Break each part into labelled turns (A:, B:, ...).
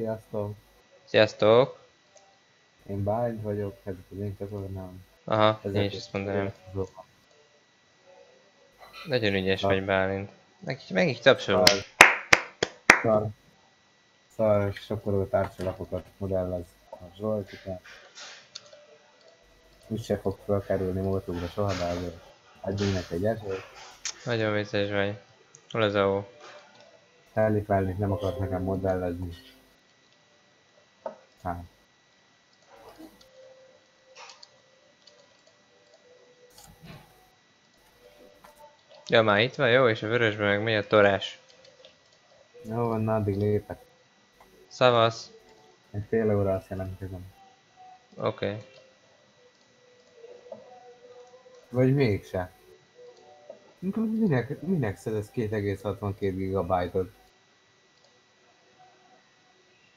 A: Sziasztok!
B: Sziasztok!
A: Én Bálint vagyok, ez az én csatornám.
B: Aha, én is ezt mondanám. Nagyon ügyes
A: Na.
B: vagy Bálint. Meg, meg is tapsolom.
A: Szar. Szar. Szar sokoró tárcsalapokat modellez a Zsoltika. Úgyse fog felkerülni módokra soha, de azért adjunk egy esélyt.
B: Nagyon vicces vagy. Hol az AO?
A: Felni felni nem akart nekem modellezni. Hát.
B: Ja, már itt van, jó, és a vörösben meg megy a torás.
A: Jó van, addig lépek.
B: Szavasz.
A: Egy fél óra azt jelentkezem.
B: Oké. Okay.
A: Vagy mégse. Minek, minek szedesz 2,62 gigabájtot?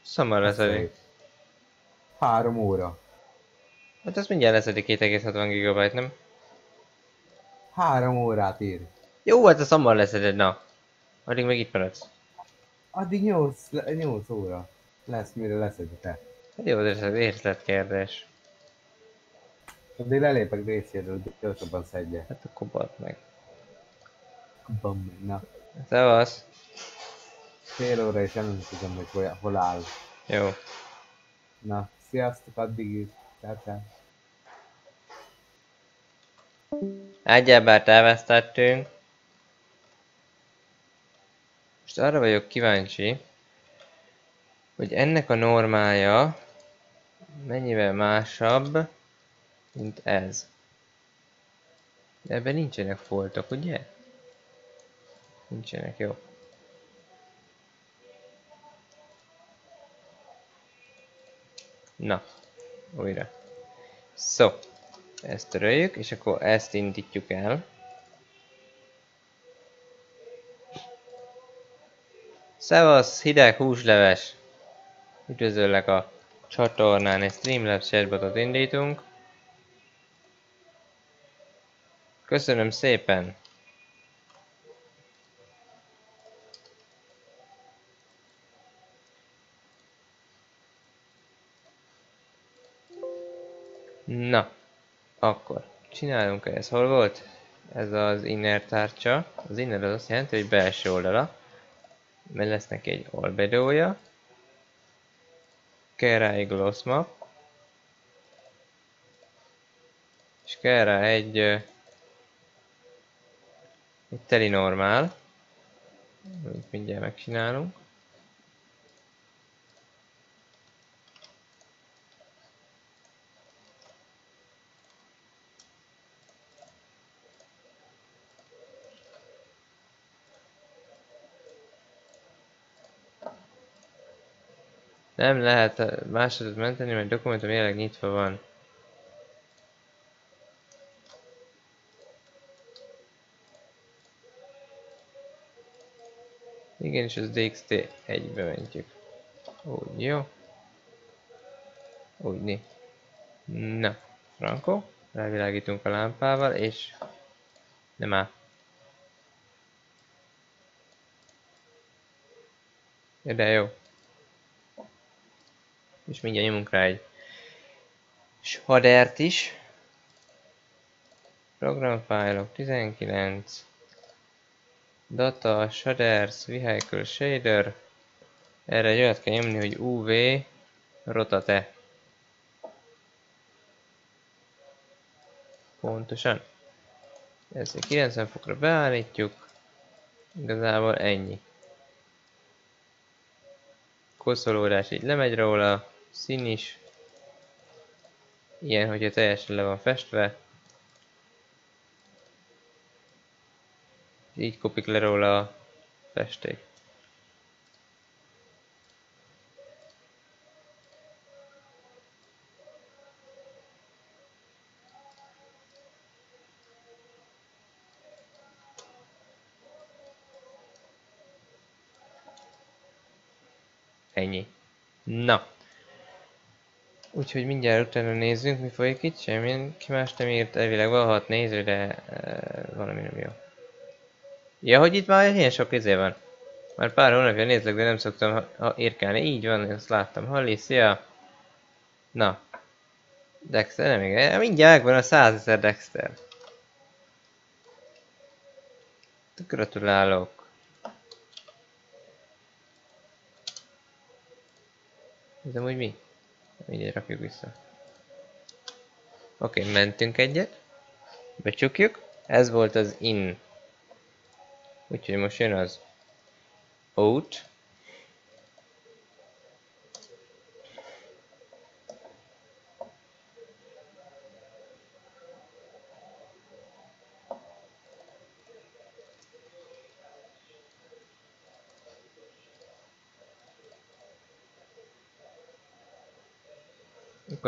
B: Szamar leszedik.
A: Három óra.
B: Hát ez mindjárt leszedik 2,60 GB, nem?
A: Három órát ír.
B: Jó, hát a szamar leszeded, na. Addig meg itt maradsz.
A: Addig 8, 8 óra lesz, mire leszedi te.
B: Hát jó, de ez részletkérdés.
A: Addig lelépek részéről, hogy gyorsabban szedje.
B: Hát akkor bad meg.
A: Bam, na.
B: Szevasz.
A: Fél óra és emlékezem, hogy hol, hol áll.
B: Jó.
A: Na, sziasztok, addig is. Ciao, ciao.
B: Egyáltalán elvesztettünk. Most arra vagyok kíváncsi, hogy ennek a normája mennyivel másabb, mint ez. De ebben nincsenek foltok, ugye? Nincsenek, jó. Na, újra. Szó. Ezt töröljük, és akkor ezt indítjuk el. Szevasz, hideg húsleves! Üdvözöllek a csatornán, egy Streamlabs chatbotot indítunk. Köszönöm szépen! Akkor csinálunk ez. Hol volt? Ez az inner tárcsa. Az inner az azt jelenti, hogy belső oldala. Mert lesz neki egy albedója. Kell rá egy gloss map. És kell rá egy, egy teli normál. Amit mindjárt megcsinálunk. Nem lehet eh, másodot menteni, mert dokumentum jelenleg nyitva van. Igen, és az DXT egybe mentjük. Úgy, jó. Úgy, né. Na, Franco, rávilágítunk a lámpával, és nem áll. De jó. És mindjárt nyomunk rá egy shadert is. Programfájlok 19. Data, shaders, vehicle shader. Erre egy olyat kell nyomni, hogy UV rotate. Pontosan. Ezt egy 90 fokra beállítjuk. Igazából ennyi. Koszolódás így lemegy róla, szín is. Ilyen, hogyha teljesen le van festve. Így kopik le róla a festék. Ennyi. Na. Úgyhogy mindjárt utána nézzünk, mi folyik itt. Semmilyen ki más nem írt, elvileg van 6 néző, de uh, valami nem jó. Ja, hogy itt már ilyen sok izé van. Már pár hónapja nézlek, de nem szoktam ha- ha. Így van, ezt láttam. Halli, szia! Na. Dexter, nem igen. Mindjárt megvan a 100 ezer Dexter. Gratulálok. Ez amúgy mi? Mindjárt rakjuk vissza. Oké, okay, mentünk egyet. Becsukjuk. Ez volt az in. Úgyhogy most jön az out.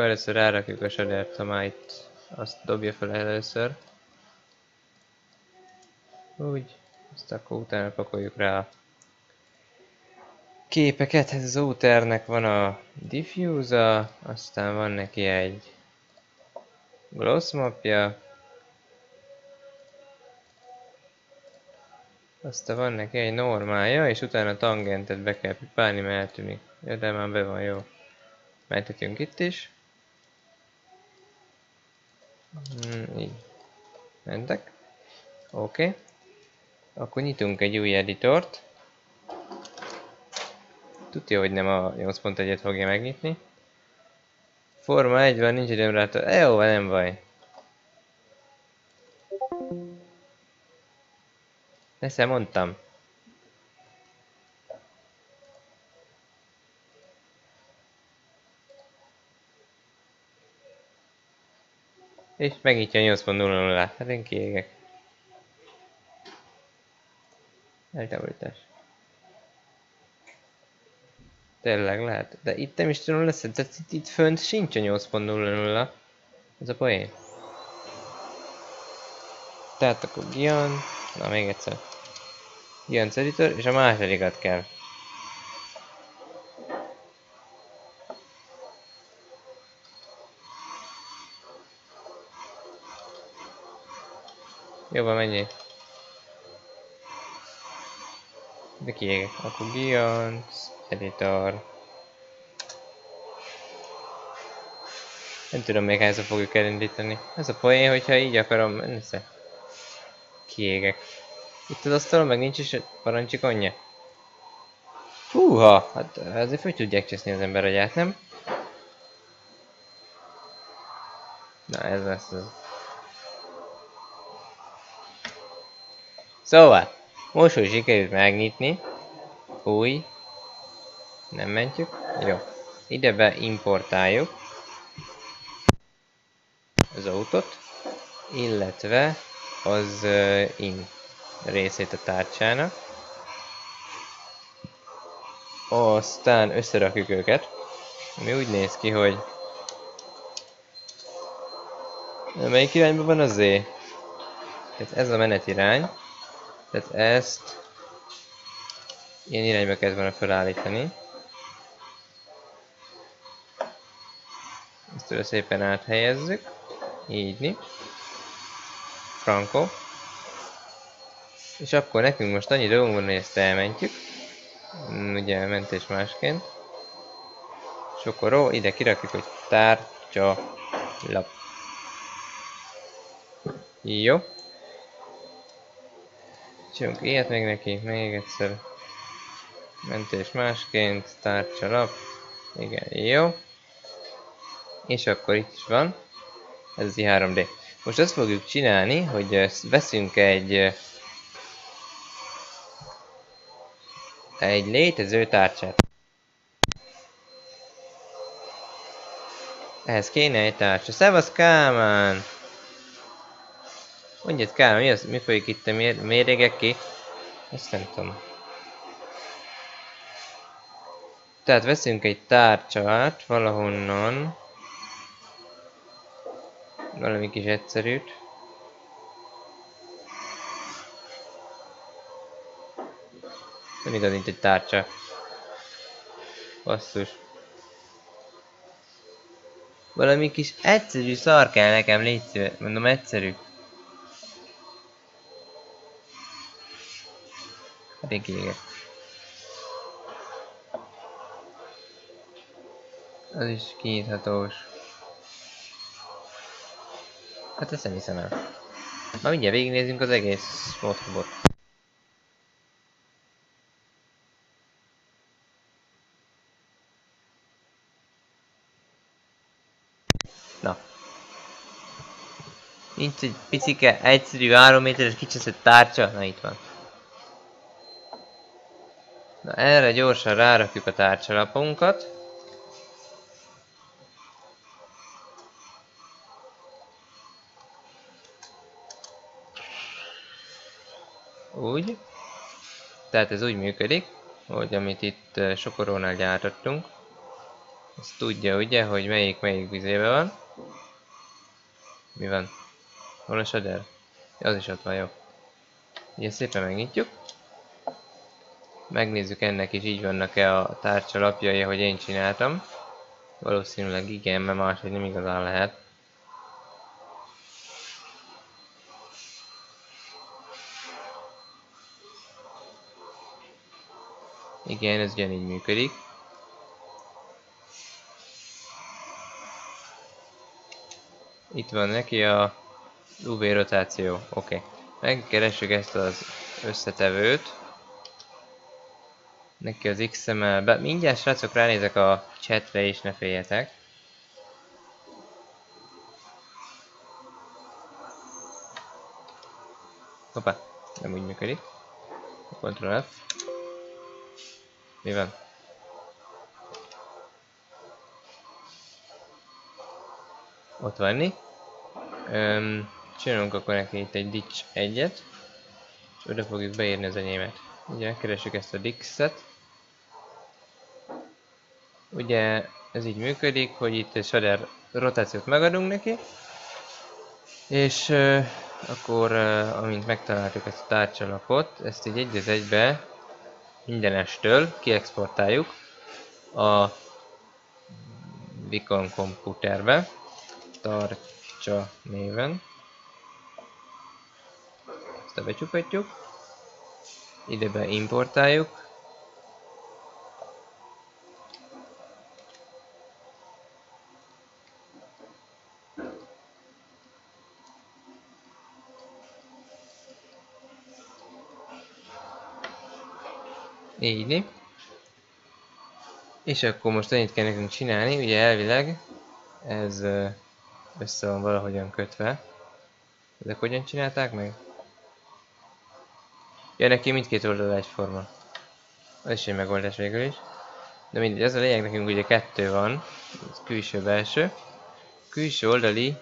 B: Akkor először rárakjuk a sedert, ha már itt azt dobja fel először. Úgy. Azt akkor utána pakoljuk rá a képeket. Ez az outernek van a diffuser, aztán van neki egy gloss mapja. Aztán van neki egy normálja, és utána a tangentet be kell pipálni, mert eltűnik. Ja, de már be van jó. Mentetünk itt is. Mm, így. Mentek. Oké. Okay. Akkor nyitunk egy új editort. Tudja, hogy nem a 8.1-et fogja megnyitni. Forma 1 van, nincs időm rá. E, jó, nem baj. Nesze, mondtam. És megnyitja a 8.00-át. Hát én kiégek. Eltávolítás. Tényleg lehet. De itt nem is tudom lesz, de itt, itt fönt sincs a 8.00. Ez a poén. Tehát akkor Gian, na még egyszer. Gian editor, és a másodikat kell. Jobban menjél. De kiégek. Akkor Giant, Editor. Nem tudom még hányszor fogjuk elindítani. Ez a poén, hogyha így akarom, össze. Kiégek. Itt az asztalon meg nincs is parancsikonja. Húha, hát azért hogy tudják cseszni az ember agyát, nem? Na ez lesz az. Szóval, most, hogy sikerült megnyitni, új, nem mentjük, jó. Ide be importáljuk az autót, illetve az uh, in részét a tárcsának. Aztán összerakjuk őket, ami úgy néz ki, hogy melyik irányban van az Z? Tehát ez a menetirány, tehát ezt ilyen irányba kell volna felállítani. Ezt szépen áthelyezzük. Így. Franco. És akkor nekünk most annyi dolgunk van, hogy ezt elmentjük. Ugye mentés másként. És akkor ó, ide kirakjuk, hogy tárcsa lap. Jó. Csinálunk ilyet még neki, még egyszer. Mentés másként, tárcsa lap. Igen, jó. És akkor itt is van. Ez az i3D. Most azt fogjuk csinálni, hogy veszünk egy egy létező tárcsát. Ehhez kéne egy tárcsa. Szevasz Kálmán! Mondjad Kálmán, mi, az, mi folyik itt a mér mérégek ki? Ezt nem tudom. Tehát veszünk egy tárcsát valahonnan. Valami kis egyszerűt. Nem igaz, mint egy tárcsa. Basszus. Valami kis egyszerű szar kell nekem, légy szíves. Mondom, egyszerű. I think. Az is kinyithatós. Hát ezt nem hiszem el. Na mindjárt végignézzünk az egész motkobot. Na. Nincs egy picike, egyszerű, 3 méteres kicseszett tárcsa? Na itt van. Na erre gyorsan rárakjuk a tárcsalapunkat. Úgy. Tehát ez úgy működik, hogy amit itt sokorónál gyártottunk, azt tudja ugye, hogy melyik melyik vizébe van. Mi van? Hol a az is ott van, jó. Ugye szépen megnyitjuk. Megnézzük ennek is így vannak-e a tárcsa lapjai, hogy én csináltam. Valószínűleg igen, mert máshogy nem igazán lehet. Igen, ez ugyanígy működik. Itt van neki a UV rotáció. Oké. Okay. Megkeressük ezt az összetevőt. Neki az XML-be. Mindjárt srácok ránézek a chatre és ne féljetek. Hoppá, nem úgy működik. Ctrl F. Mi van? Ott van mi? Öm, csinálunk akkor neki itt egy ditch egyet. És oda fogjuk beírni az enyémet. Ugye megkeressük ezt a dix-et. Ugye ez így működik, hogy itt egy shader rotációt megadunk neki. És uh, akkor, uh, amint megtaláltuk ezt a tárcsalapot, ezt így egy az egybe mindenestől kiexportáljuk a Vicon komputerbe, tartsa néven. Ezt becsukhatjuk, ide be Így. És akkor most ennyit kell nekünk csinálni, ugye elvileg ez össze van valahogyan kötve. Ezek hogyan csinálták meg? Ja, neki mindkét oldal egyforma. Ez is egy megoldás végül is. De mindegy, ez a lényeg nekünk ugye kettő van. Ez külső-belső. Külső oldali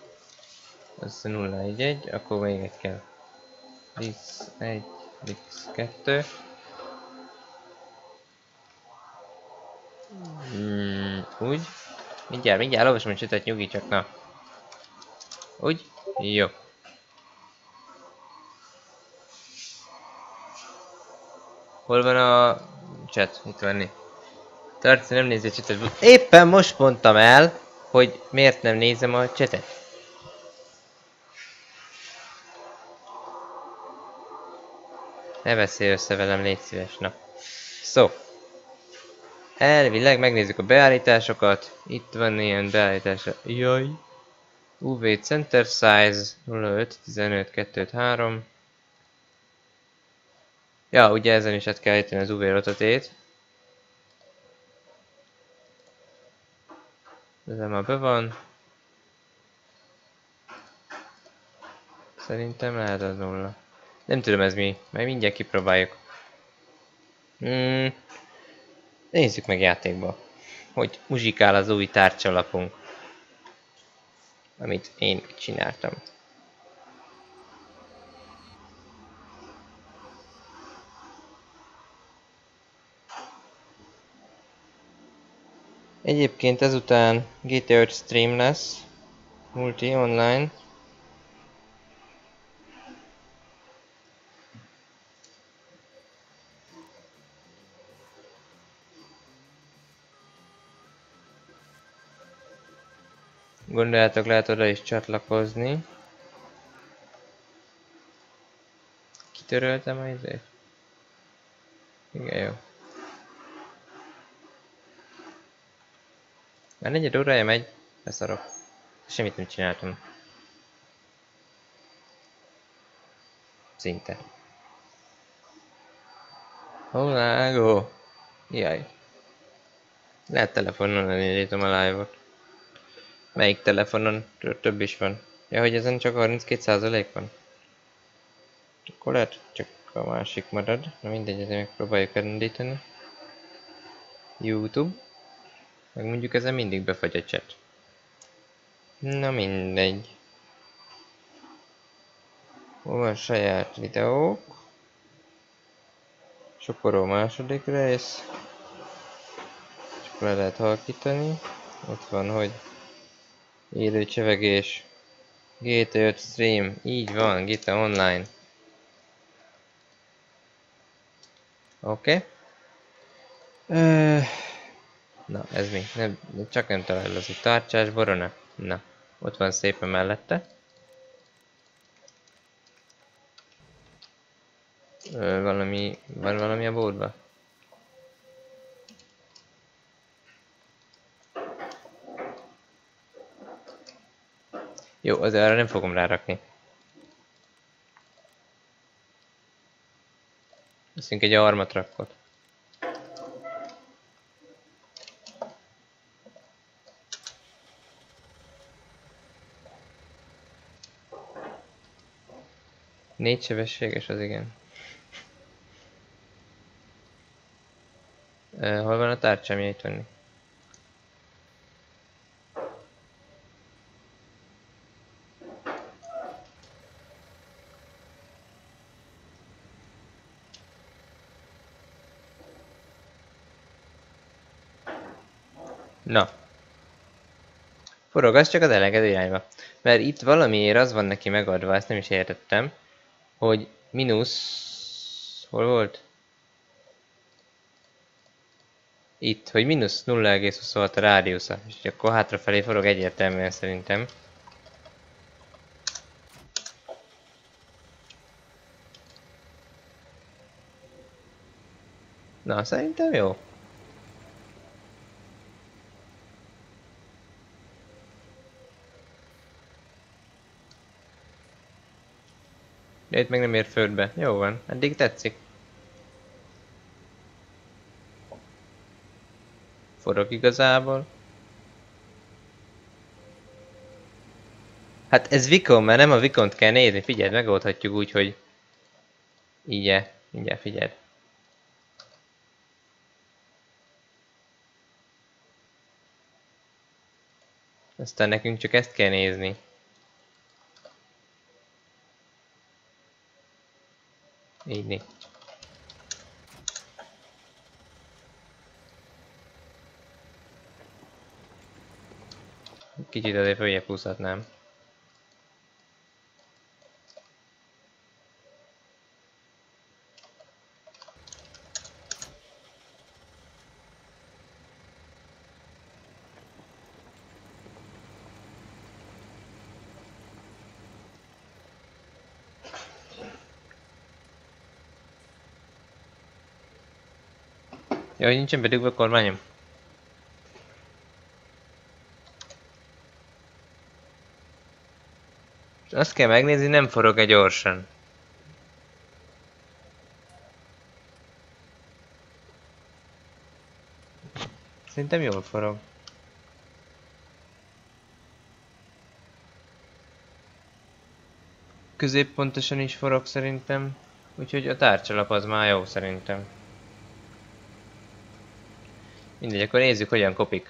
B: az 011, akkor még egy kell. Dix 1, Dix 2. Mm, úgy. Mindjárt, mindjárt olvasom a csetet, nyugi csak, na. Úgy? Jó. Hol van a chat? Itt van. Tarci nem nézi a csetet. Éppen most mondtam el, hogy miért nem nézem a csetet. Ne beszélj össze velem, légy szíves, na. Szó. So. Elvileg megnézzük a beállításokat. Itt van ilyen beállítása. Jaj. UV Center Size 05 15 2 3. Ja, ugye ezen is át kell állítani az UV rotatét. Ez már be van. Szerintem lehet az nulla. Nem tudom ez mi, majd mindjárt kipróbáljuk. Hmm. Nézzük meg játékba, hogy muzsikál az új tárcsalapunk, amit én csináltam. Egyébként ezután GTA 5 stream lesz, multi online, Gondoljátok, lehet oda is csatlakozni. Kitöröltem a izét? Igen, jó. Már negyed órája megy, beszarok. Semmit nem csináltam. Szinte. Holágó! Jaj. Lehet telefonon elindítom a live-ot. Melyik telefonon? Tö- Több is van. Ja, hogy ezen csak 32% van? Akkor lehet csak a másik marad. Na mindegy, ezért megpróbáljuk elindítani. YouTube. Meg mondjuk ezen mindig befagy a chat. Na mindegy. Hol van saját videók? Sokoró második rész. És akkor le lehet halkítani. Ott van, hogy élő csevegés. GTA 5 stream. Így van, GTA Online. Oké. Okay. Na, ez mi? Nem, csak nem találod az itt tartsás borona. Na, ott van szépen mellette. Ö, valami, van valami a bódba? Jó, az arra nem fogom rárakni. Veszünk egy armatrakkot. Négy sebességes az igen. Hol van a tárcsám itt venni? Na. Forog, az csak az elengedő irányba. Mert itt valamiért az van neki megadva, ezt nem is értettem, hogy mínusz... Hol volt? Itt, hogy mínusz 0,26 a rádiusza, és akkor hátrafelé forog egyértelműen szerintem. Na, szerintem jó. De itt meg nem ér földbe. Jó van, eddig tetszik. Forog igazából. Hát ez Vicon, mert nem a Vicont kell nézni. Figyeld, megoldhatjuk úgy, hogy... Így -e. Mindjárt figyeld. Aztán nekünk csak ezt kell nézni. Így né. Kicsit azért följebb húzhatnám. Jó, hogy nincsen bedugva a kormányom. És azt kell megnézni, nem forog-e gyorsan. Szerintem jól forog. Középpontosan is forog szerintem. Úgyhogy a tárcsalap az már jó szerintem. Mindegy, akkor nézzük hogyan kopik.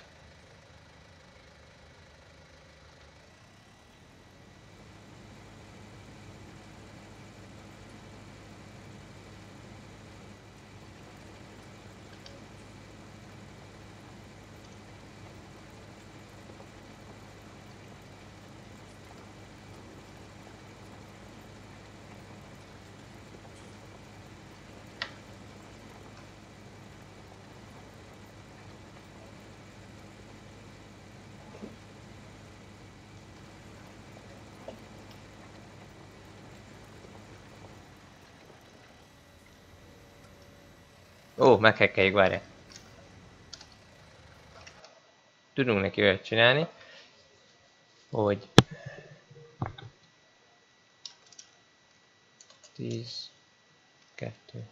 B: Ó, meghekkeljük, várjál. tudunk neki olyat csinálni, hogy 10, 2.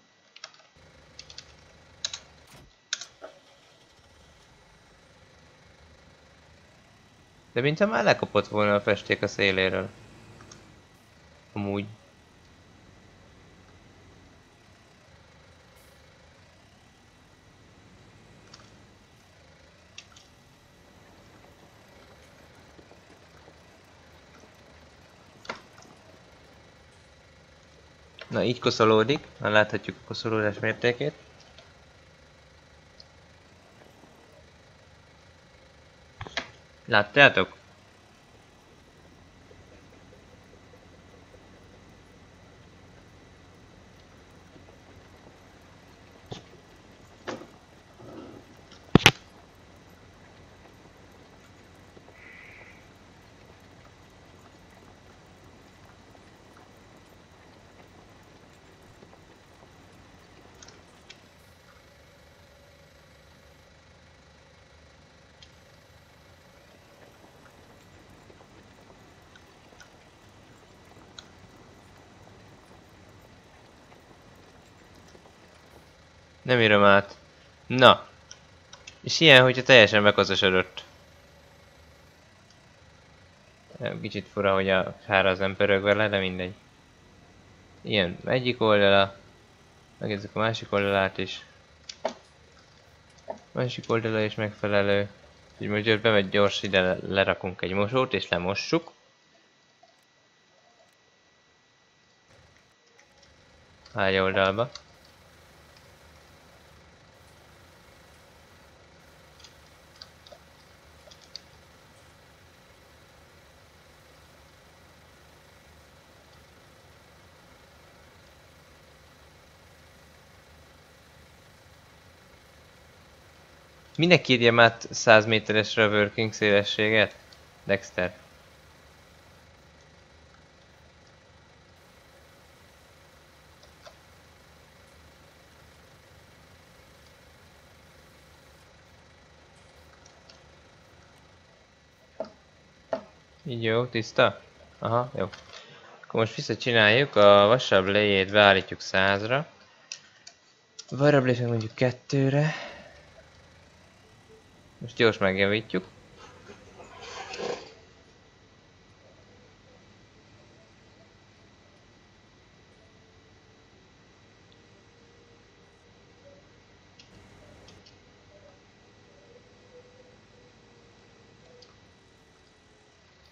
B: De mintha már lekapott volna a festék a széléről. Amúgy. Na így koszolódik, már láthatjuk a koszolódás mértékét. Láttátok? Nem írom át. Na. És ilyen, hogyha teljesen bekozosodott. Kicsit fura, hogy a sára nem pörög vele, de mindegy. Ilyen egyik oldala. Megnézzük a másik oldalát is. Másik oldala is megfelelő. Úgyhogy most bemegy gyors ide lerakunk egy mosót és lemossuk. Hány oldalba. Minek írjam át 100 méteresre a working szélességet? Dexter. Így jó, tiszta? Aha, jó. Akkor most visszacsináljuk, a vasabb lejét beállítjuk 100-ra. Varrabb mondjuk 2-re. Most gyors megjavítjuk.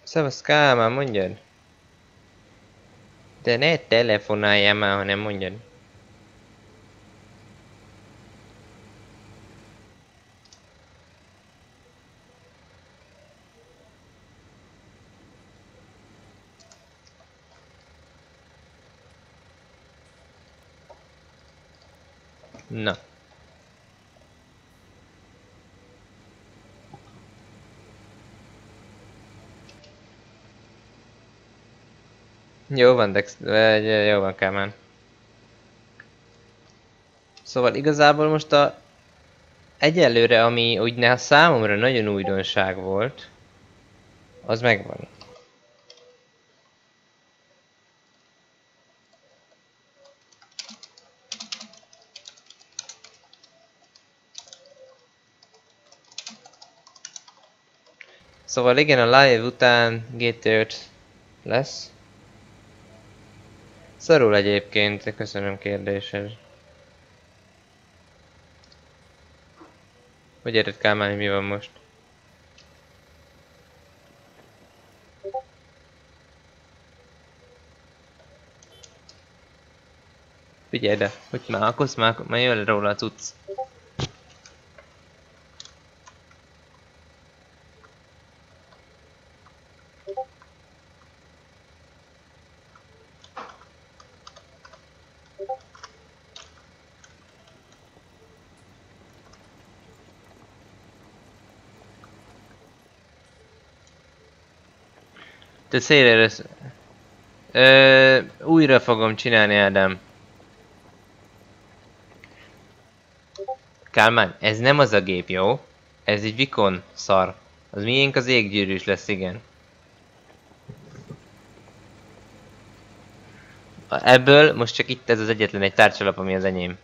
B: Szevasz Kálmán, mondjad! De ne telefonáljál már, hanem mondjad. Na. Jó van, Dex, jó van, Kámán. Szóval igazából most a egyelőre, ami úgy számomra nagyon újdonság volt, az megvan. Szóval igen, a live után GT5 lesz. Szarul egyébként, köszönöm kérdésed. Hogy érted Kálmán, mi van most? Figyelj ide, hogy már akkor már, már jön róla a cucc. Te szélére... Ö, újra fogom csinálni, Ádám. Kálmán, ez nem az a gép, jó? Ez egy vikon szar. Az miénk az éggyűrűs lesz, igen. Ebből most csak itt ez az egyetlen egy tárcsalap, ami az enyém.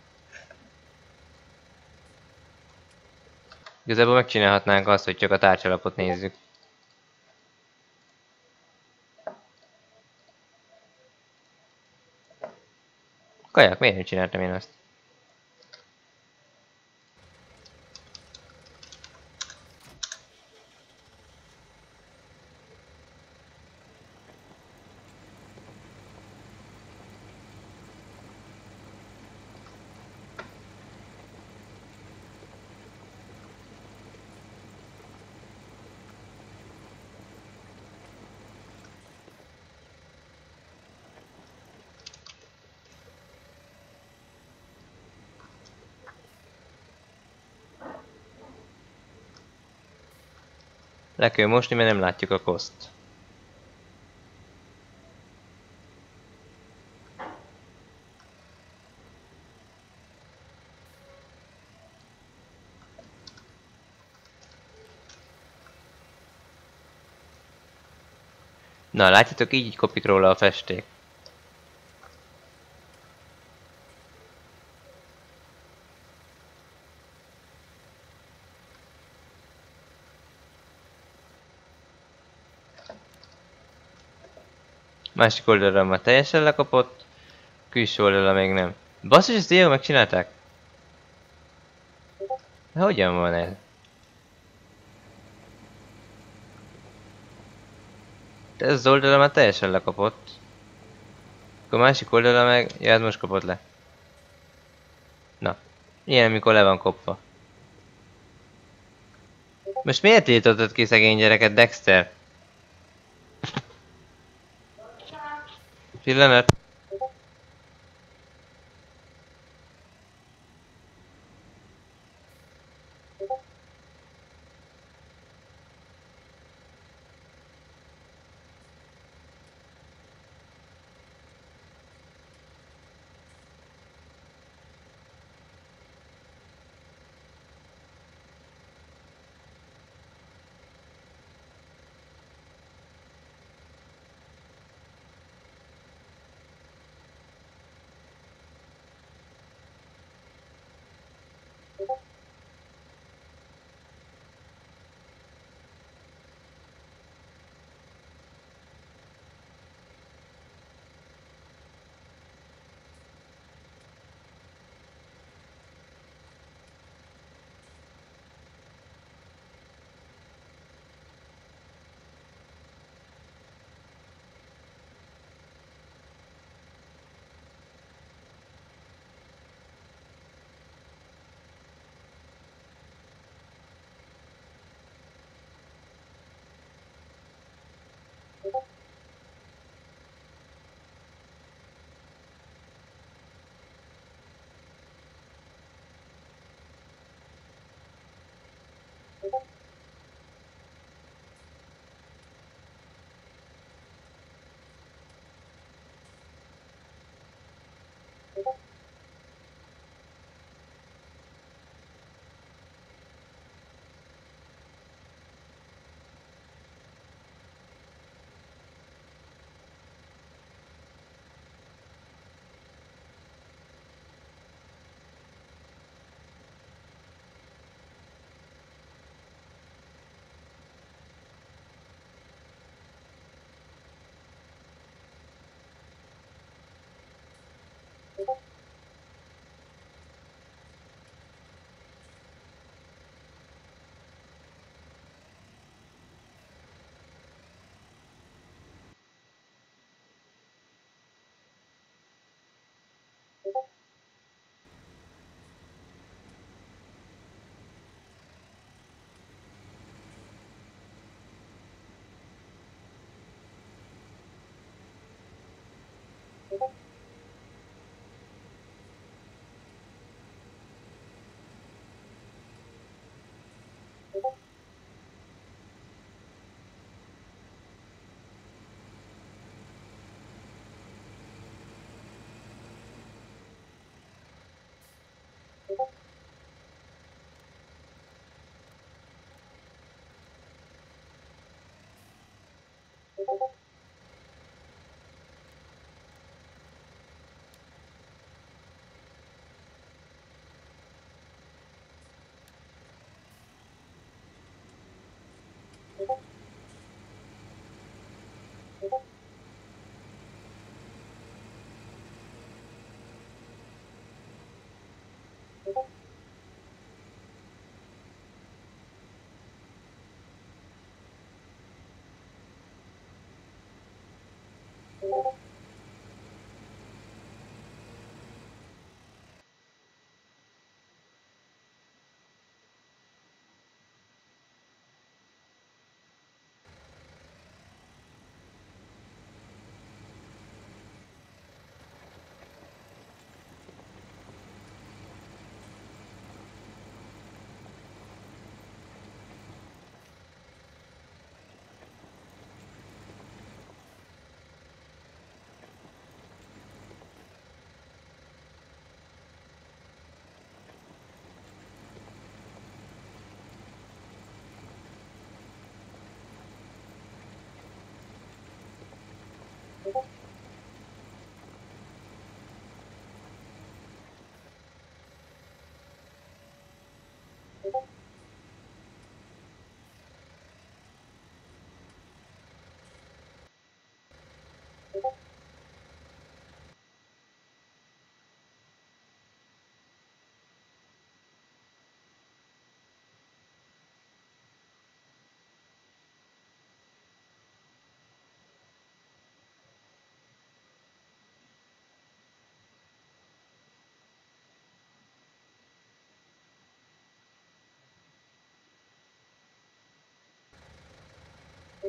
B: Igazából megcsinálhatnánk azt, hogy csak a tárcsalapot nézzük. Kajak, miért nem csináltam én azt? Le kell mosni, mert nem látjuk a koszt. Na, látjátok, így, kopik róla a festék. Másik oldalra már teljesen lekapott, külső oldalra még nem. Basszus, ezt ilyen megcsinálták? De hogyan van ez? De ez az oldalra már teljesen lekapott. Akkor a másik oldalra meg... Ja, ez most kapott le. Na. Ilyen, amikor le van kopva. Most miért tiltottad ki szegény gyereket, Dexter? Pillanat.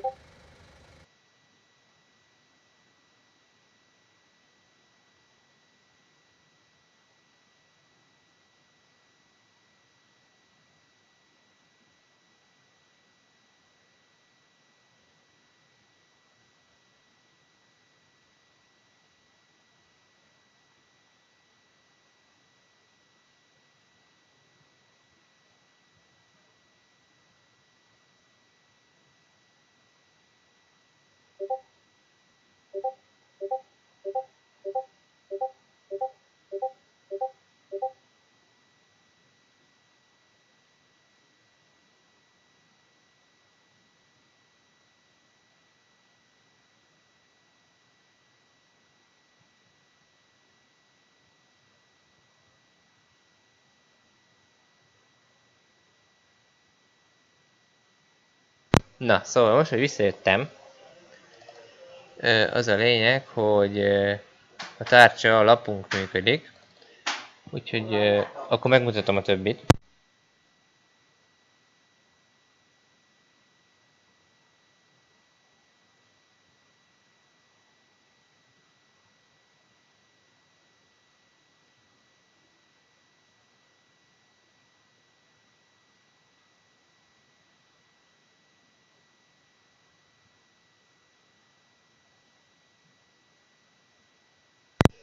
B: Thank you. Na, szóval most, hogy visszajöttem, az a lényeg, hogy a tárcsa, a lapunk működik, úgyhogy akkor megmutatom a többit.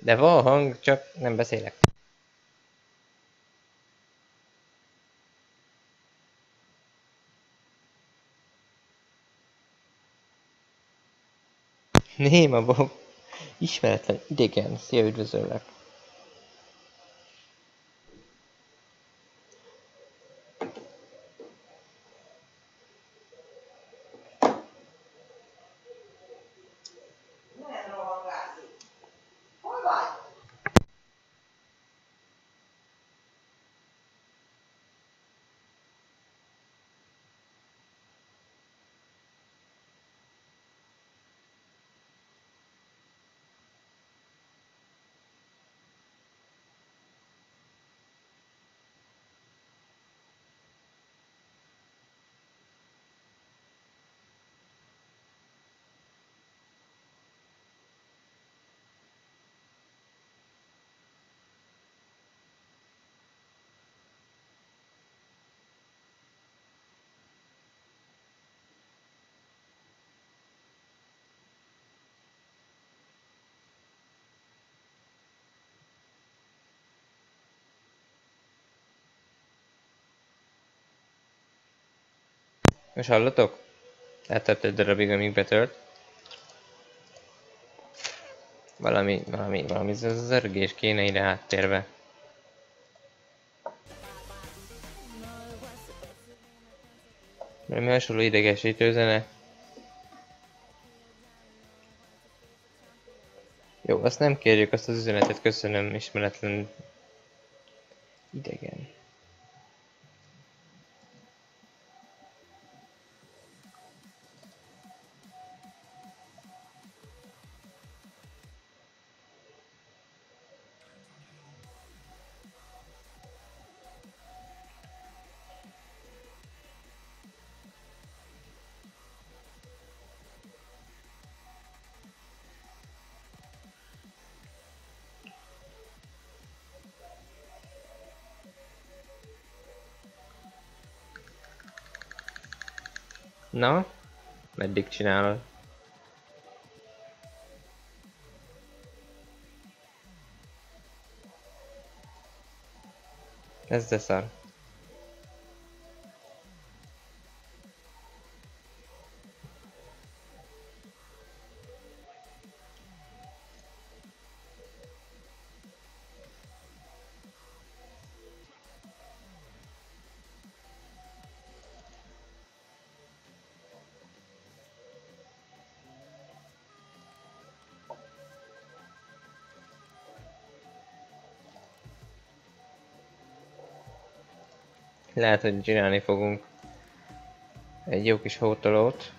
B: De van hang, csak nem beszélek. Néma Bob. Ismeretlen idegen. Szia, üdvözöllek. Most hallotok? Eltart egy darabig, amíg betölt. Valami, valami, valami zörgés kéne ide háttérbe. Valami hasonló idegesítő zene. Jó, azt nem kérjük, azt az üzenetet köszönöm, ismeretlen idegen. Na? Meddig csinálod? Ez de szar. Lehet, hogy csinálni fogunk egy jó kis hótolót.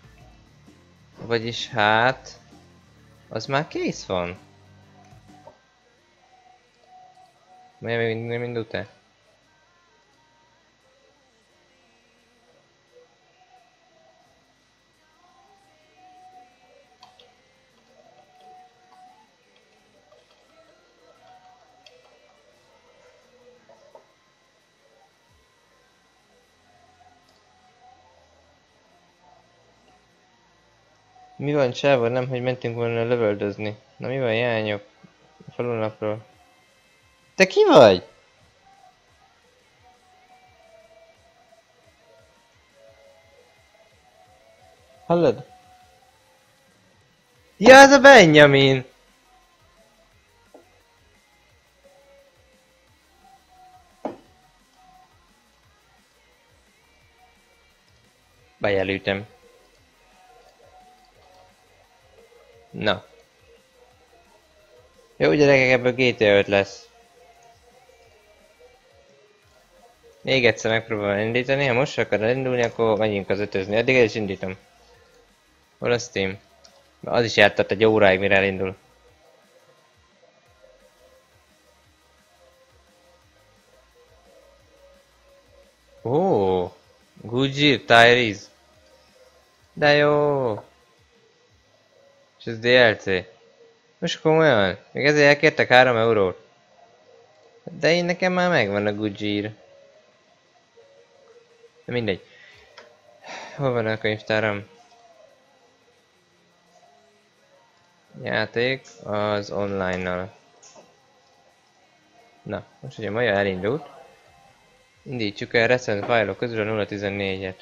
B: Vagyis hát... Az már kész van. Miért még mindig nem indult Mi van csávon, nem, hogy mentünk volna lövöldözni. Na mi van, jányok? A falunapról. Te ki vagy? Hallod? Ja, ez a Benjamin! Bejelültem. Na. Jó gyerekek, ebből GTA 5 lesz. Még egyszer megpróbálom indítani, ha most akar elindulni, akkor menjünk az ötözni. Addig el is indítom. Hol a Steam? Az is jártat egy óráig, mire elindul. Ó, oh, Gucci, Tyrese. De jó! És ez DLC. Most komolyan? Még ezért elkértek 3 eurót. De én nekem már megvan a Gujir. De mindegy. Hol van a könyvtáram? Játék az online-nal. Na, most ugye Maja elindult. Indítsuk el recent fájlok közül a 014-et.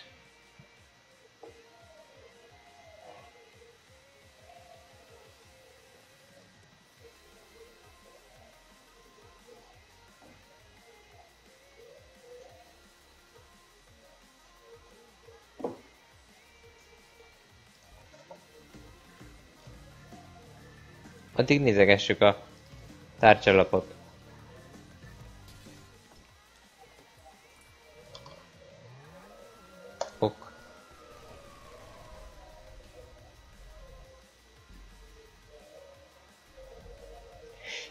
B: Addig nézegessük a tárcsalapot. Ok.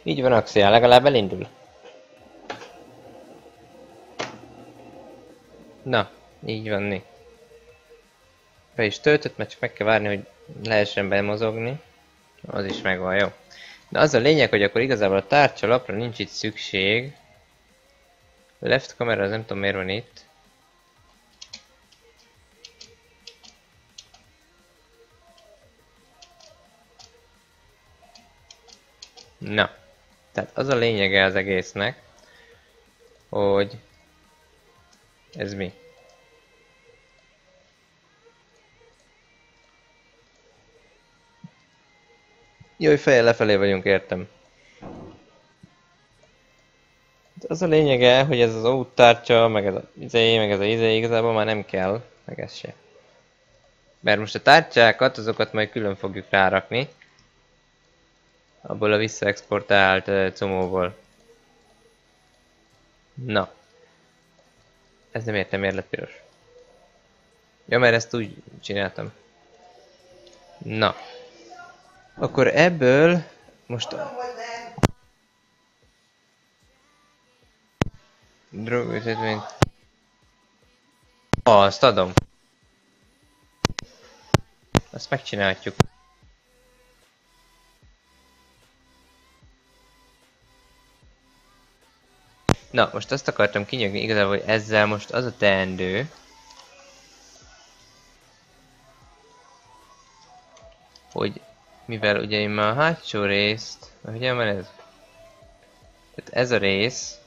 B: Így van, Axia, legalább elindul. Na, így van, né. Be is töltött, mert csak meg kell várni, hogy lehessen bemozogni. Az is megvan, jó. De az a lényeg, hogy akkor igazából a tárcsa lapra nincs itt szükség. Left kamera az nem tudom miért van itt. Na. Tehát az a lényege az egésznek, hogy ez mi? Jaj, fejjel lefelé vagyunk, értem. De az a lényege, hogy ez az úttárcsa, meg ez a izé, meg ez a izé igazából már nem kell, meg ez se. Mert most a tárcsákat, azokat majd külön fogjuk rárakni. Abból a visszaexportált uh, comóból. Na. Ez nem értem, miért lett piros. Ja, mert ezt úgy csináltam. Na. Akkor ebből most... Drogütetményt... Ah, azt adom. Azt megcsinálhatjuk. Na, most azt akartam kinyögni igazából, hogy ezzel most az a teendő, hogy mivel ugye én már a hátsó részt, ugye van ez? Tehát ez a rész,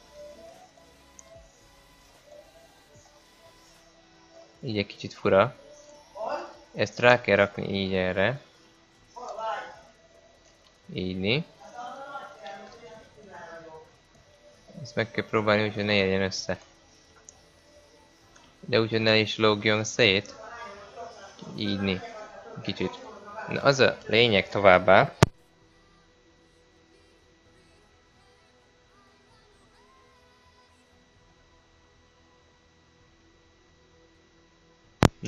B: így egy kicsit fura, ezt rá kell rakni így erre, így Ezt meg kell próbálni úgy, hogy ne érjen össze. De úgy, hogy ne is lógjon szét. Így Kicsit. Na az a lényeg továbbá,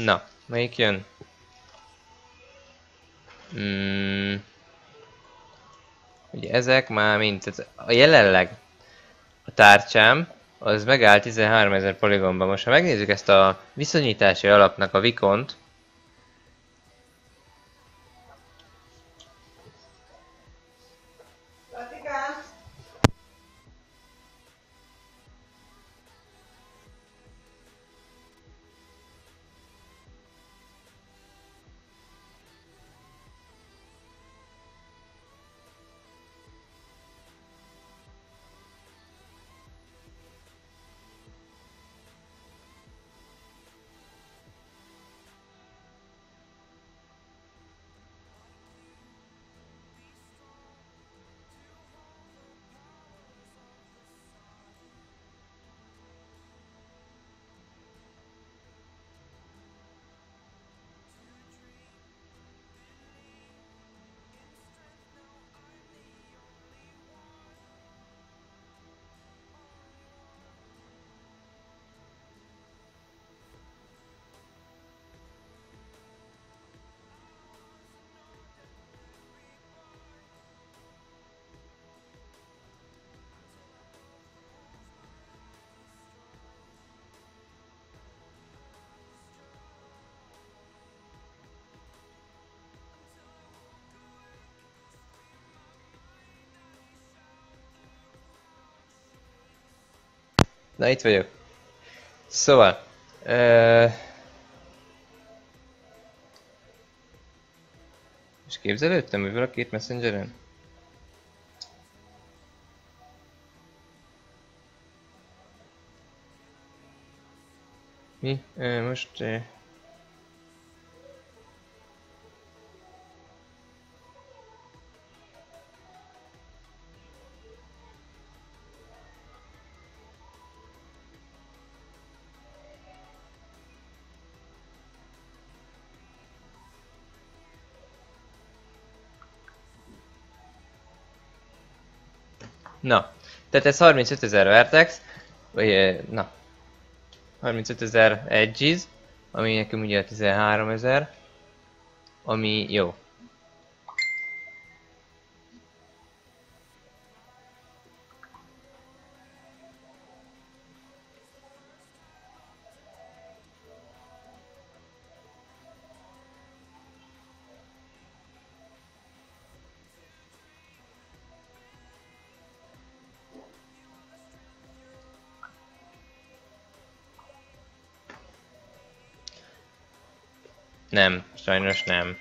B: Na, melyik jön? Hmm. Ugye ezek már mind, tehát a jelenleg a tárcsám az megáll 13.000 poligonban. Most ha megnézzük ezt a viszonyítási alapnak a vikont, Na itt vagyok. Szóval... Uh... És képzelődtem a két messengeren? Mi? Uh, most... Uh... tehát ez 35 ezer vertex, vagy na, 35 ezer edges, ami nekem ugye 13 ezer, ami jó. Nem, sajnos nem.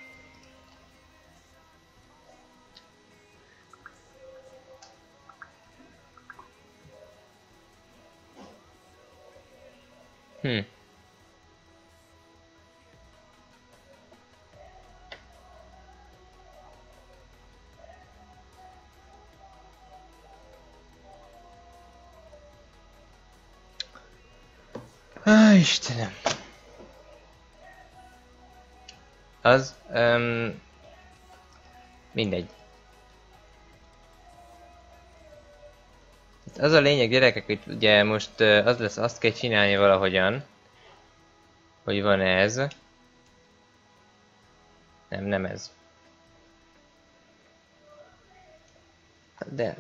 B: Hm. Istenem. Az, um, mindegy. Az a lényeg gyerekek, hogy ugye most az lesz, azt kell csinálni valahogyan, hogy van ez. Nem, nem ez. De...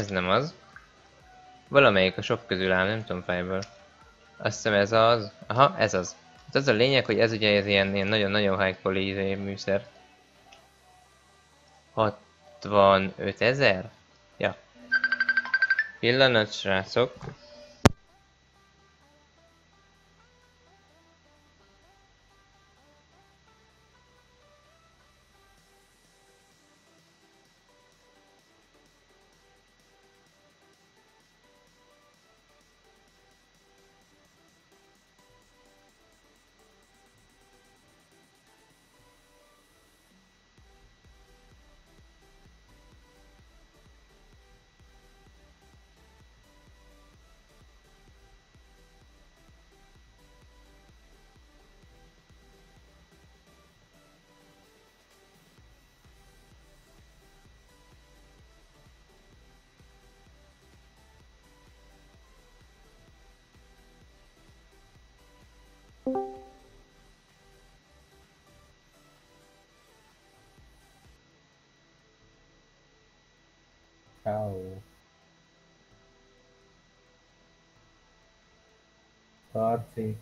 B: Ez nem az. Valamelyik a sok közül áll, nem tudom fejből. Azt hiszem ez az. Aha, ez az. Hát az a lényeg, hogy ez ugye ez ilyen, ilyen nagyon-nagyon high quality műszer. 65 ezer? Ja. Pillanat, srácok.
A: cow. Car thing.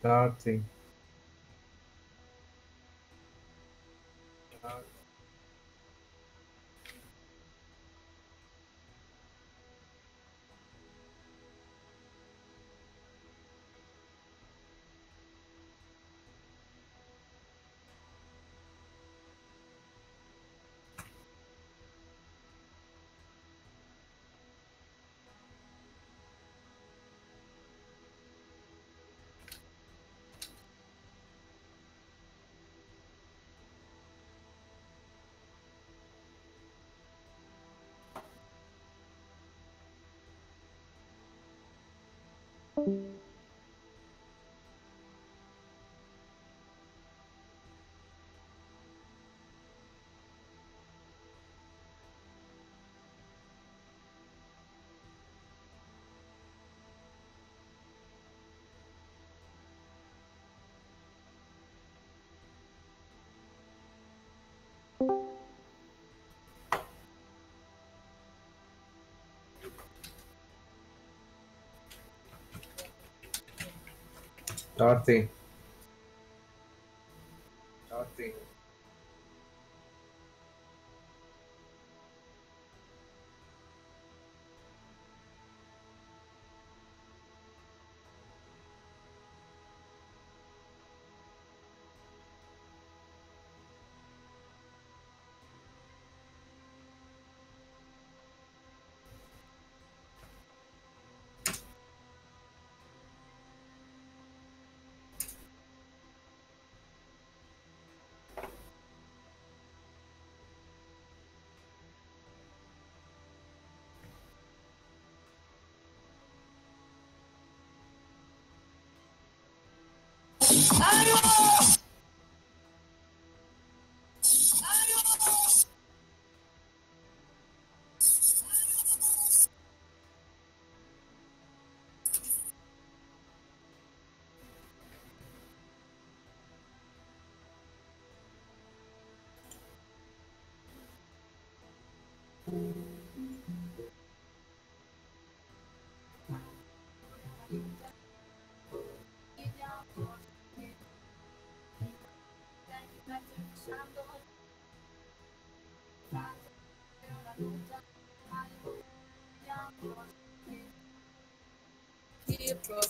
A: Tá, sim. Tá. Nothing.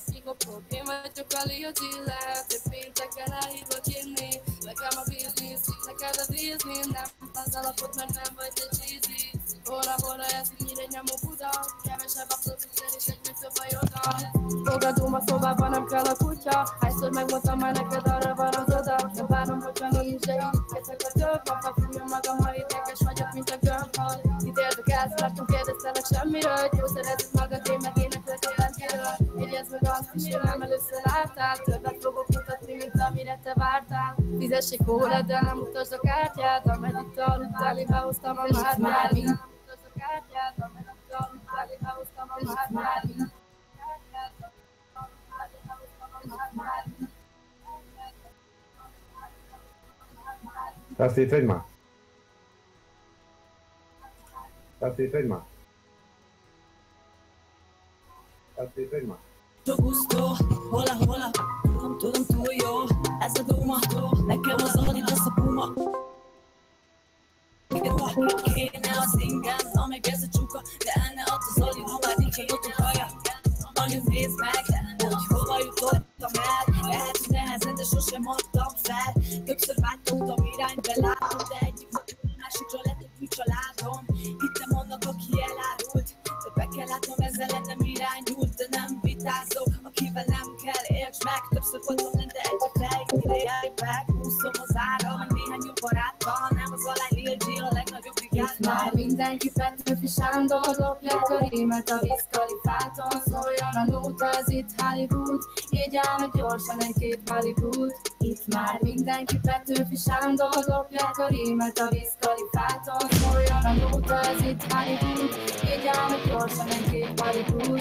C: Figo én vagyok a Lil Gillette De pénteken elhívok inni Nekem a business, neked a Disney Nem az alapot, mert nem vagy egy cheesy Hora, hora, ez nyír egy nyomó Buda. Kevesebb a profiter és egy több a joga Fogadom a szobában, nem kell a kutya Hányszor megmondtam már neked, arra van az oda Nem bánom, hogyha nincs, de így a több Apa, fújjon magam, ha ideges vagyok, mint a gömbhal Itt érdekelsz, láttunk, kérdeztelek semmiről Gyógyszerezzük magad, én meg éneklek a lentjéről Jegyezd meg azt is, hogy nem először láttál Többet fogok mutatni, mint amire te vártál egy kóled, de nem utasd a kártyát Ameddig te aludtál, én behoztam a mármát Nem utasd a kártyát, ameddig te aludtál, én behoztam a mármát
A: Estás itt, vagy már? Estás itt, vagy már? Estás itt, vagy már?
D: Mucho gusto, hola, hola, tudom, tudom túl jó, ez a duma, nekem az Adidas a Puma. Ezzel nem irányult, de nem vitázok, akivel nem kell érts meg. Többször voltam egy járj meg. Húszom az ára, meg néhány baráttal, nem az alány Lil a legnagyobb
C: Itt már
D: brigádnál.
C: mindenki Petőfi Sándor Lopják a rímet a Wiz Khalifától Szóljon a nóta, ez itt Hollywood Így áll meg gyorsan egy-két Hollywood Itt már mindenki Petőfi Sándor Lopják a rímet a Wiz Khalifától Szóljon a nóta, ez itt Hollywood Így áll meg gyorsan egy-két Hollywood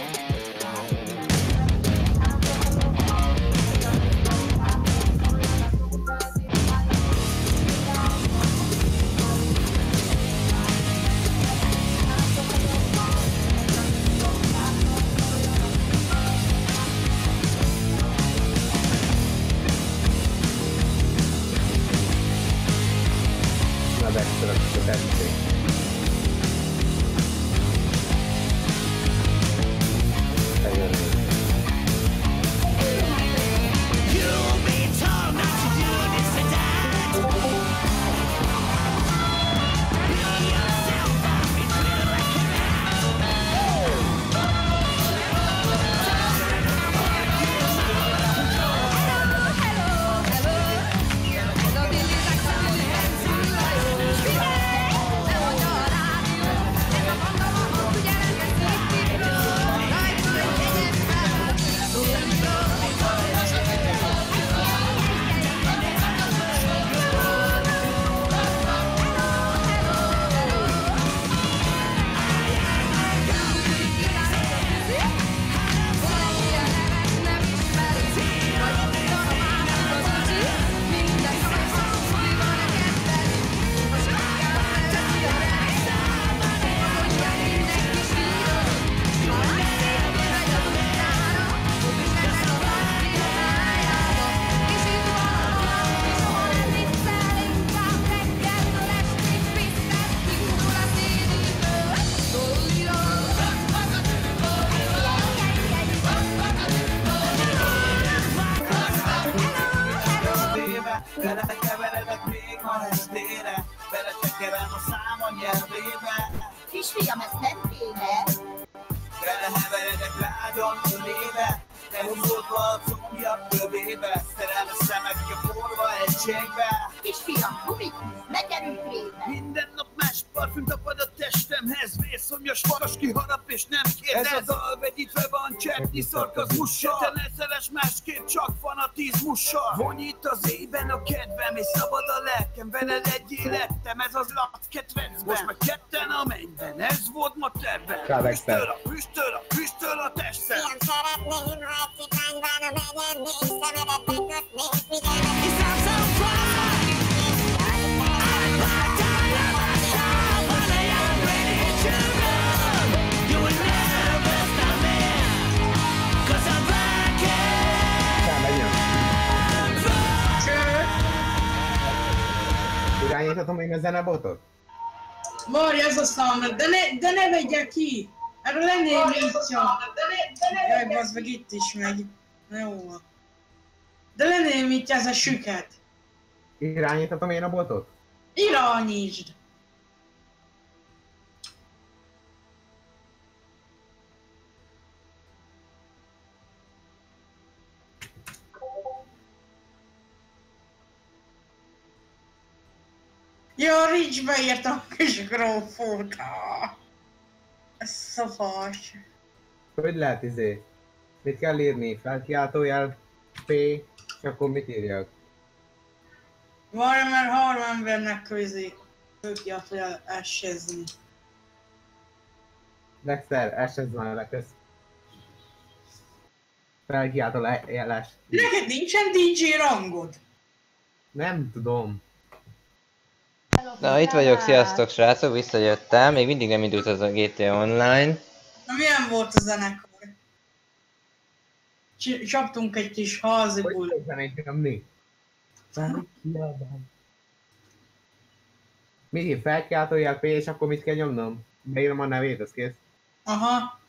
E: ölébe Elhúzódva a combja kövébe Szerel a szemek a forva egységbe vészomjas magas kiharap és nem kérdez. Ez a dal vegyítve van csetni szarkazmussal. Te ne szeres másképp, csak fanatizmussal. Vonyít az éjben a kedvem, és szabad a lelkem. Veled egy életem, ez az lat kedvencben. Most meg ketten a mennyben, ez volt ma terve.
A: Kár
E: Füstöl a füstöl a füstöl a testem.
F: Ilyen szeretném, ha egy cipányban a megennék, szemedet
A: Irányíthatom én a zenebotot?
G: Várj, ez a számra, de ne, de ne vegye ki! Erről lennél mítja. Jaj, bazd meg itt is megy. Na jó van. De lennél mítja ez a süket.
A: Irányíthatom én a botot?
G: Irányítsd! Ja, Rich beírtam a kis grófót. Ah, Ez szafas.
A: Hogy lehet izé? Mit kell írni? Felkiáltójel P, és akkor mit írjak?
G: Mert három embernek közi. Tudja fel essezni.
A: Dexter, esett már lekösz. Felkiáltó jeles.
G: Neked nincsen DJ rangod?
A: Nem tudom.
B: Na, itt vagyok, sziasztok srácok, visszajöttem, még mindig nem indult az a GTA Online.
G: Na milyen volt a zenekar? Cs- Csaptunk egy kis házi
A: Hogy. Mi? Felkiáltójel P, és akkor mit kell nyomnom? Beírom a nevét, az kész.
G: Aha.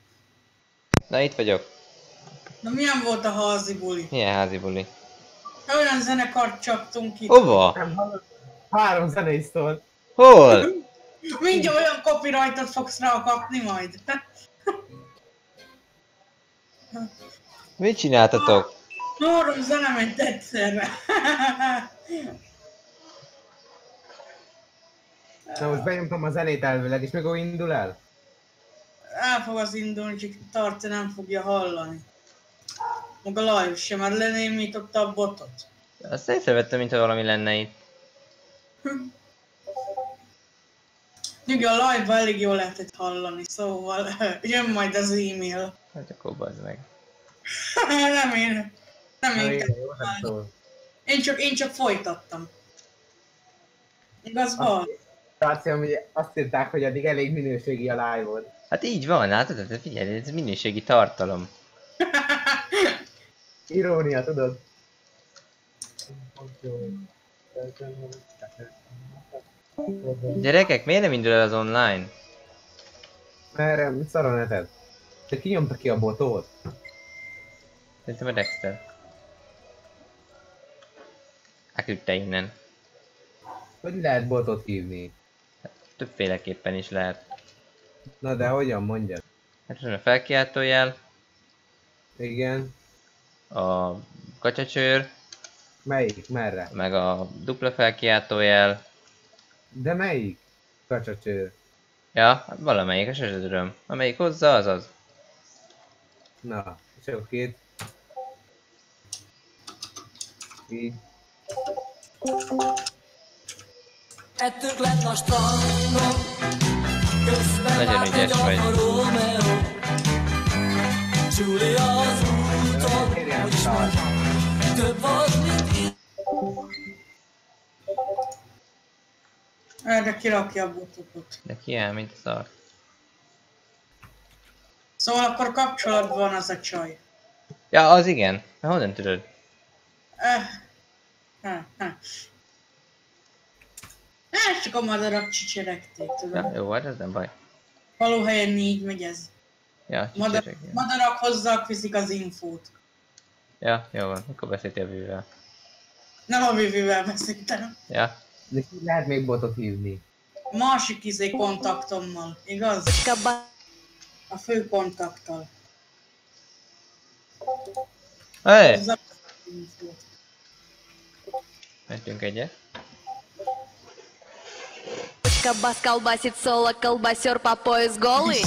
B: Na, itt vagyok.
G: Na milyen volt a házi buli?
B: Milyen házi buli?
G: Olyan zenekart csaptunk ki.
B: Hova?
A: Nem hallottam. Három zenei szól.
B: Hol?
G: Mindjárt olyan copyrightot fogsz rá kapni majd.
B: Mit csináltatok?
G: Három zene ment egyszerre.
A: Na most benyomtam a zenét elvileg, és mikor indul el?
G: El fog az indulni, csak tartja nem fogja hallani. Maga live sem, mert lenémította a botot.
B: Azt észrevettem, mintha valami lenne itt.
G: Nyugi, a live elég jól lehetett hallani, szóval jön majd az e-mail.
B: Hát akkor bazd meg.
G: nem én. Nem én.
A: nem szól.
G: Én csak, én csak folytattam. Igaz van?
A: Hogy azt írták, hogy addig elég minőségi a live volt.
B: Hát így van, látod? Hát figyelj, ez minőségi tartalom.
A: Irónia, tudod?
B: Gyerekek, miért nem indul el az online?
A: Mert szar a neted. Te kinyomta ki a botot?
B: Szerintem a Dexter. Elküldte innen.
A: Hogy lehet botot hívni?
B: Többféleképpen is lehet.
A: Na de hogyan mondjad?
B: Hát van a felkiáltójel,
A: Igen.
B: a kacsacsőr,
A: Melyik? Merre?
B: meg a dupla felkiáltójel.
A: De melyik? Kacsacső.
B: Ja, hát valamelyik, a sose tudom. Amelyik hozza, az az.
A: Na, és akkor két. Így.
H: Ettük lett a strandon, közben
B: Nagyon ügyes vagy.
H: Romeo. Julia az úton, hogy is több volt, mint.
G: Erre kirakja a botokat.
B: De ki el, mint szar.
G: Szóval akkor kapcsolatban van az a csaj.
B: Ja, az igen. Na, honnan tudod?
G: Eh. Ha, ha. Hát csak a madarak csicseregték, tudod.
B: jó, hát ez nem baj.
G: Valóhelyen négy megy ez.
B: Ja,
G: Madar, madarak hozzák viszik az infót.
B: ja, jó van, akkor beszéltél bűvel.
G: Nem a Vivivel beszéltem.
B: Ja,
A: De ki lehet még botot hívni?
G: Másik izé kontaktommal, igaz? A fő kontakttal.
B: Hé!
G: Hozzák az infót.
B: Mentünk egyet.
I: Бочка бас колбасит соло, колбасер по пояс голый.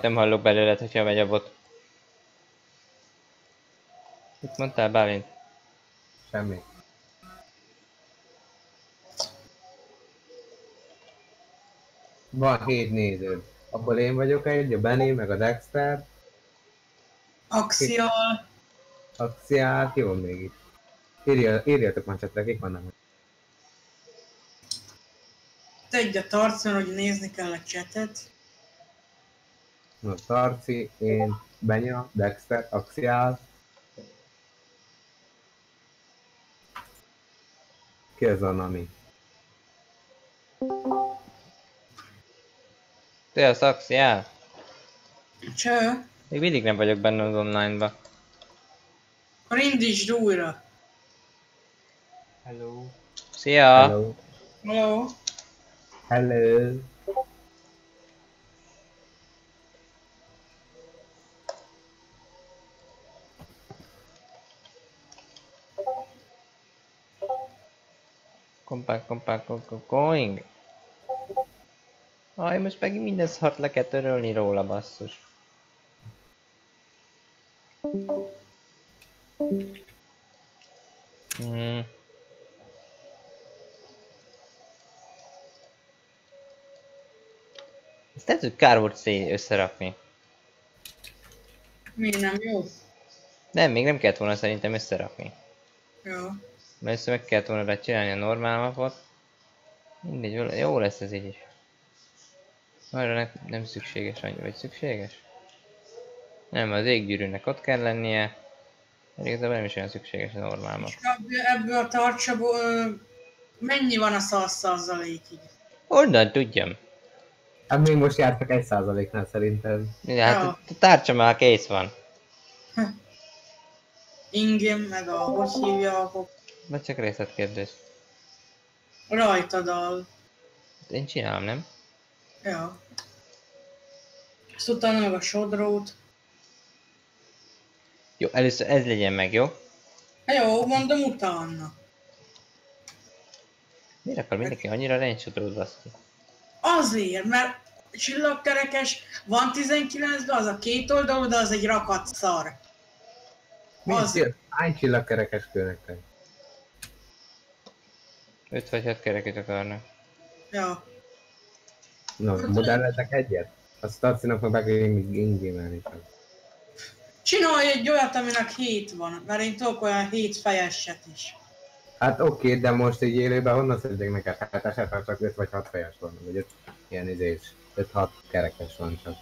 B: Semmit nem hallok belőled, hogyha megy a bot. Mit mondtál, Bálint?
A: Semmi. Van hét néző. Abból én vagyok egy, a Benny, meg a Dexter,
G: Axial.
A: Axiál, ki van még itt? Írja, írjatok már csetre, kik vannak.
G: Egy a tarcon, hogy nézni kell a csetet.
A: No, Tarci, én, Benya, Dexter, Axiál. Ki az a Nami?
B: Te a szaxiál?
G: Cső.
B: Még mindig nem vagyok benne az online-ba.
G: Akkor indítsd újra.
A: Hello.
B: Szia!
A: Hello.
G: Hello.
A: Hello.
B: Kompák, kompák, kompák, going. Aj, most megint minden szart le kell törölni róla, basszus. Hmm. Ezt lehet, hogy kár volt szé összerakni.
G: Mi nem jó?
B: Nem, még nem kellett volna szerintem összerakni.
G: Jó.
B: Mert össze meg kellett volna rá csinálni a normál mapot. Mindegy, jó lesz ez így is. Arra ne, nem szükséges annyi, vagy szükséges? Nem, az éggyűrűnek ott kell lennie. Igazából nem is olyan szükséges a normál map.
G: Ebből, ebből a tartsaból mennyi van a 100 százalékig?
B: Onnan tudjam.
A: Hát még most jártak egy százaléknál szerintem.
B: Ja, hát
G: Ja.
B: a tárcsa már kész van.
G: Ingém, meg a, hogy hívja, a
B: Vagy csak részletkérdés.
G: rajtad a...
B: Én csinálom, nem?
G: Ja. Azt utána meg a sodrót.
B: Jó, először ez legyen meg, jó?
G: Hát jó, mondom utána.
B: Miért akar mindenki annyira rendsodrót baszki?
G: Azért, mert csillagkerekes van 19 de az a két oldalú, de az egy rakat szar.
A: Mi
G: az?
A: Hány csillagkerekes kőnek
B: 5 vagy 6 kereket akarnak.
G: Ja.
A: No, modellezek egyet? Azt Tarcinak meg meg ingémelni.
G: Csinálj egy olyat, aminek 7 van, mert én tudok olyan 7 fejeset is.
A: Hát oké, de most egy élőben honnan szedjék neked? Hát esetleg csak 5 vagy 6 fejes van, vagy 5 ilyen izés. 5-6 kerekes van csak.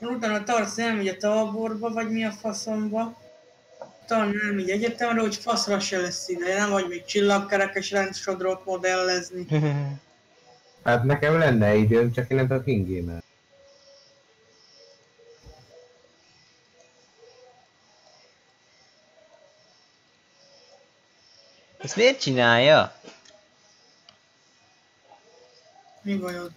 G: Utána tartsz elmegy a táborba, vagy mi a faszomba. Talán elmegy egyetemre, hogy faszra se lesz ideje, nem vagy még csillagkerekes rendsodrót modellezni.
A: Hát nekem lenne időm, csak én nem tudok ingémelni.
B: Ezt miért csinálja?
G: Mi bajod?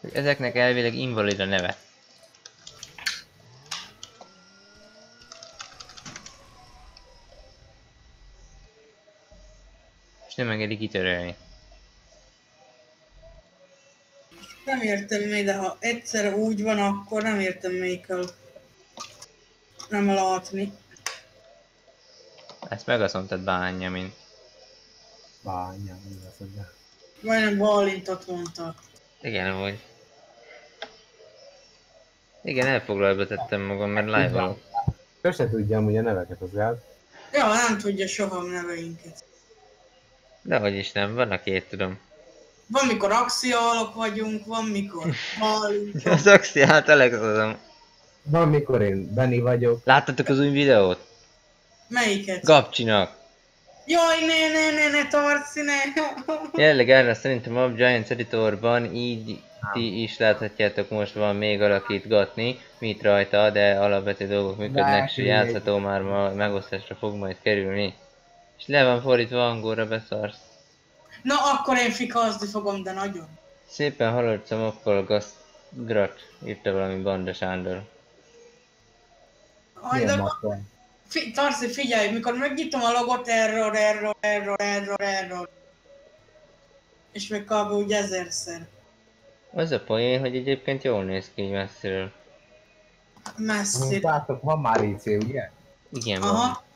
B: Hogy ezeknek elvileg invalid a neve. Engedik kitörölni.
G: Nem értem még, de ha egyszer úgy van, akkor nem értem még kell nem látni.
B: Ezt meg azt mondtad bánja, mint.
A: Bánya, mi az, hogy
G: Majdnem Balintot mondta.
B: Igen, vagy. Igen, elfoglalva tettem magam, mert live való.
A: Sose tudja amúgy a neveket az gáz.
G: Ja, nem tudja soha a neveinket.
B: De hogy is nem, van a két tudom.
G: Van mikor axiálok vagyunk, van mikor Balint.
B: Az Axiát Alexozom.
A: Van mikor én Benny vagyok.
B: Láttatok az új videót?
G: Melyiket?
B: Gabcsinak.
G: Jaj, ne, ne, ne, ne, Tarci, ne.
B: Jelenleg erre szerintem a Giants Editorban így ti is láthatjátok most van még alakítgatni, mit rajta, de alapvető dolgok működnek, és játszható már ma megosztásra fog majd kerülni. És le van fordítva angolra beszarsz.
G: Na, akkor én fikazni fogom, de nagyon.
B: Szépen haladsz a mappal, Gas... Grat, írta valami Banda Sándor.
G: Aj, de, fi, Tarci, figyelj, mikor megnyitom a logot, error, error, error, error, error. És még kb. úgy ezerszer.
B: Az a poén, hogy egyébként jól néz ki így messziről.
A: Amit
G: Messzi.
A: látok, van már IC, ugye?
B: Igen, van.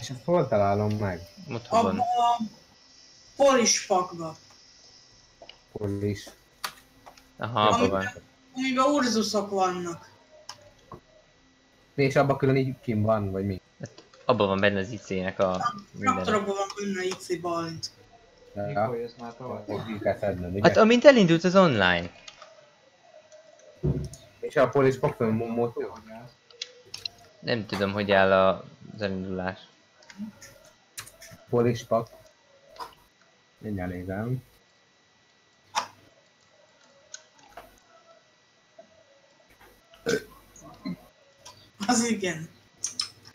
A: És ezt hol találom meg?
B: Otthon
G: abba
B: van.
G: a polispakba,
A: Hol is?
B: Aha, abban van.
G: amiben, urzuszok vannak.
A: És abban külön így kim van, vagy mi?
B: Abban van benne az IC-nek a minden.
G: Traktorokban van benne IC balint.
A: Ja. Ki kell szedned, ugye?
B: Hát amint elindult az online.
A: És a polis fogta motor?
B: Nem tudom, hogy áll a- az elindulás.
A: Polis pak. Mindjárt nézem.
G: Az igen.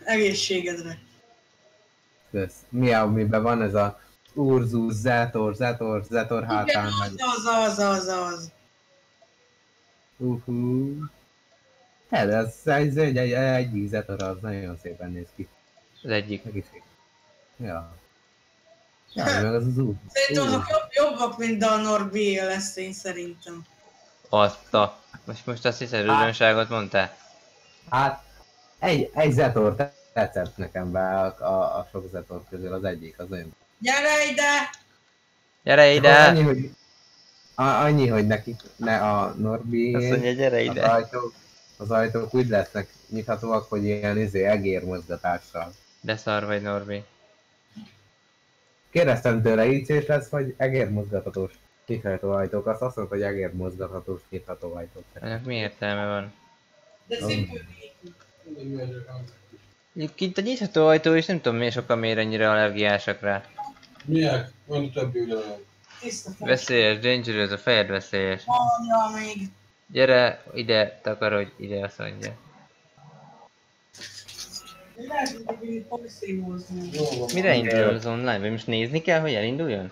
G: Egészségedre.
A: Kösz. Mi a, miben van ez a Urzus, Zetor, Zetor
G: Igen,
A: hátán meg.
G: az, az, az, az.
A: Uhú. Hát ez egy, egy, egy, egy Zetor az nagyon szépen néz ki.
B: Az egyik.
A: Is. Ja. Ja, meg az az út.
G: Szerintem azok jobb, jobbak, mint a Norbi lesz én szerintem.
B: Azt a... Most, most azt hiszed, újdonságot mondtál?
A: Hát, egy, egy Zetor te- tetszett nekem be a, a, a sok Zetor közül, az egyik, az nagyon
G: Gyere ide!
B: Gyere
A: Csak Annyi,
B: ide!
A: hogy, a, annyi, hogy nekik ne a Norbi
B: Azt mondja, gyere
A: az,
B: ide!
A: ajtók, az ajtók úgy lesznek nyithatóak, hogy ilyen izé egér mozgatással.
B: De szar vagy Norbi.
A: Kérdeztem tőle, így is lesz, vagy egér mozgathatós nyitható ajtók. Azt azt mondta, hogy egér mozgathatós nyitható ajtók.
B: Ennek mi értelme van?
G: De szép,
B: Itt a nyitható ajtó is nem tudom miért sokan miért ennyire allergiásak rá.
J: Miért? Van többi ugyanolyan.
B: Veszélyes, dangerous, a fejed veszélyes.
G: Mondja még.
B: Gyere ide, takarodj ide, azt mondja.
G: Lehet, hogy poliszímozni.
J: Jó van.
B: Mire indul az online? Vagy most nézni kell, hogy elinduljon?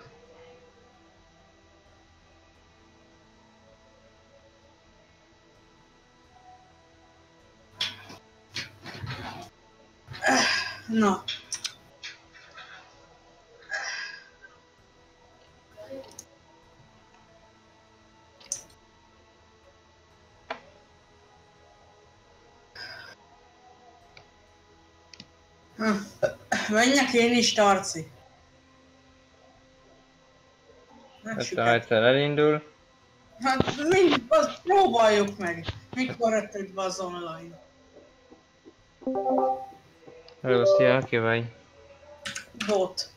G: Hm. Menjek én is, Tarci.
B: Hát ha egyszer elindul.
G: Hát mind, az próbáljuk meg. Mikor rettek be az online?
B: Hello, szia, ki vagy?
G: Bot.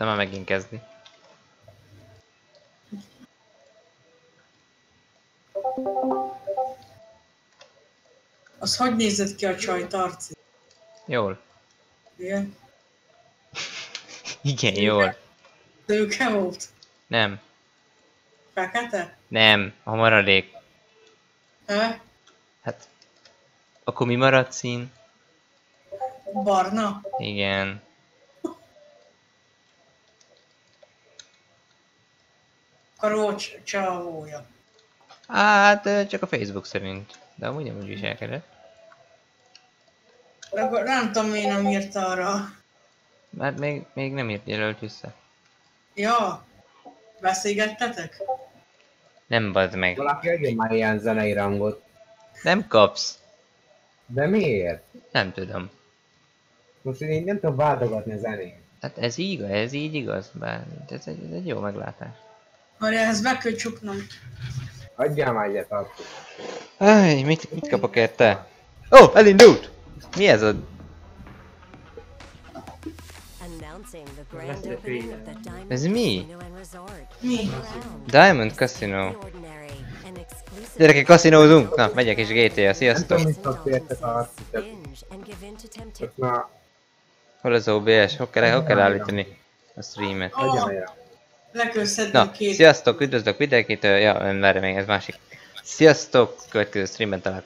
B: Nem már megint kezdi.
G: Az hogy nézett ki a csaj, Tarci?
B: Jól.
G: Igen?
B: Igen, jól.
G: Tőke volt?
B: Nem.
G: Fekete?
B: Nem, a maradék.
G: He?
B: Hát... Akkor mi maradt szín?
G: Barna?
B: Igen.
G: Karocs csávója.
B: Hát csak a Facebook szerint. De amúgy nem úgy viselkedett.
G: De akkor nem tudom, miért nem írt arra.
B: Mert még, még nem írt jelölt vissza.
G: Ja. Beszélgettetek?
B: Nem bazd meg.
A: Valaki adjon már ilyen zenei rangot.
B: Nem kapsz.
A: De miért?
B: Nem tudom.
A: Most én nem tudom váltogatni a zenét.
B: Hát ez így igaz, ez így igaz, bár ez egy, ez egy jó meglátás.
G: Már ehhez be kell csuknom.
A: Adjál már egyet.
B: Áj, mit, mit kapok érte? Ó, oh, elindult! Mi ez a... Ez mi?
G: Mi?
B: Diamond Casino. Gyerekek, kaszinózunk! Na, megyek is GTA, sziasztok!
A: Nem tudom, mit
B: Hol az OBS? Hol kell, hol kell állítani a streamet?
A: legyen olyan.
G: Le kell szedni
B: Na,
G: két
B: sziasztok, üdvözlök mindenkit, ja, várj még, ez másik. Sziasztok, következő streamben találkozunk.